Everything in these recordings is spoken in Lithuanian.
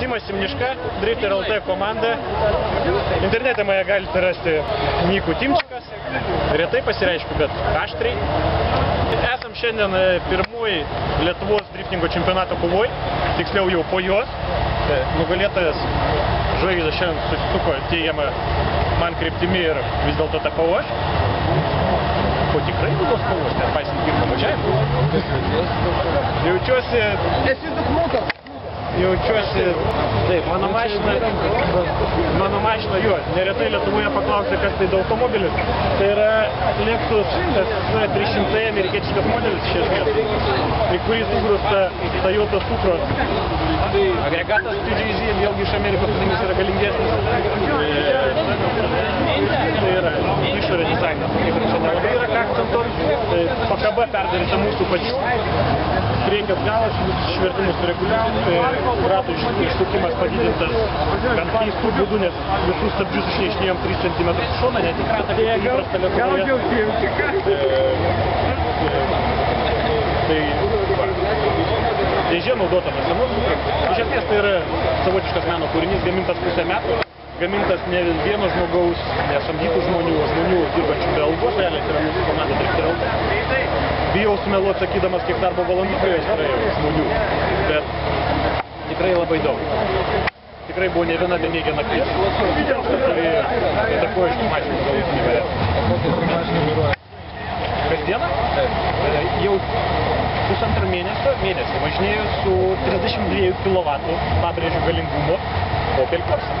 Timas Simniška, Drifter LT komanda. Internete mane galite rasti Nikų Timčikas. Retai pasireiškiu, bet aštriai. Esam šiandien e, pirmųjų Lietuvos driftingo čempionato kovoj, tiksliau jau po jos. E, Nugalėtojas žvaigždė šiandien susisuko teigiamą man kryptimi ir vis dėlto tapau aš. O tikrai buvos kovos, nepaisant pirmo važiavimo. Jaučiuosi Esi duknukas. Jaučiuosi, taip, mano mašina, mano mašina, jo, neretai Lietuvoje paklausia, kas tai automobilis. Tai yra Lexus S300 amerikietiškas modelis iš esmės, į kurį sugrūsta Toyota Supros. Agregatas TGZ, vėlgi iš Amerikos yra galingesnis. Tai yra išorė dizainas, kaip ir čia nelabai yra ką akcentuoti. Tai pakaba perdaryta mūsų pačių. Priekės galas, visus išvertimus reguliavom, tai ratų iš- išsukimas padidintas bent keistų būdų, nes visus stabdžius išnešinėjom 3 cm šoną, ne tik ratą, kaip įprasta Lietuvoje. Tai dėžė naudota nesenos. Iš esmės tai yra savotiškas meno kūrinys, gamintas pusę metų. Gamintas ne vieno žmogaus, nesamdytų žmonių, o žmonių dirbančių be algos, realiai tai yra mūsų komanda Drifter Bijau sumeluoti sakydamas, kiek darbo valandų praėjo žmonių, bet tikrai labai daug. Tikrai buvo ne viena bemėgė naktis, kuri įtakoja iš tų mašinų galutinį variantą. Kasdieną? Jau pusantrą mėnesio, mėnesį važinėjau su 32 kW, pabrėžiu galingumo, Opel Corsa.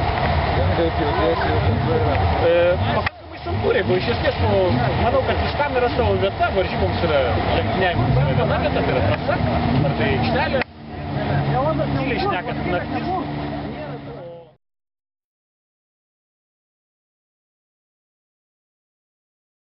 Kaip jautiesi? E, santūriai, buvo iš esmės, nu, manau, kad viskam yra savo vieta, varžyboms yra lenktyniavimas yra viena vieta, tai yra trasa, ar tai aikštelė. Tyliai šnekat, naktis,